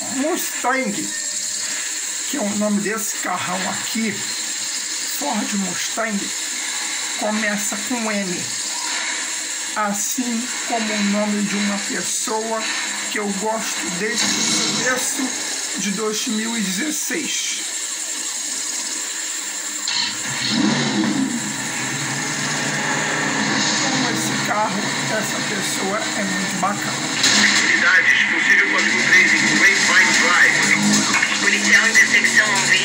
Mustang, que é o nome desse carrão aqui, Ford Mustang, começa com M, assim como o nome de uma pessoa que eu gosto desde o começo de 2016. Como esse carro, essa pessoa é muito bacana. Don't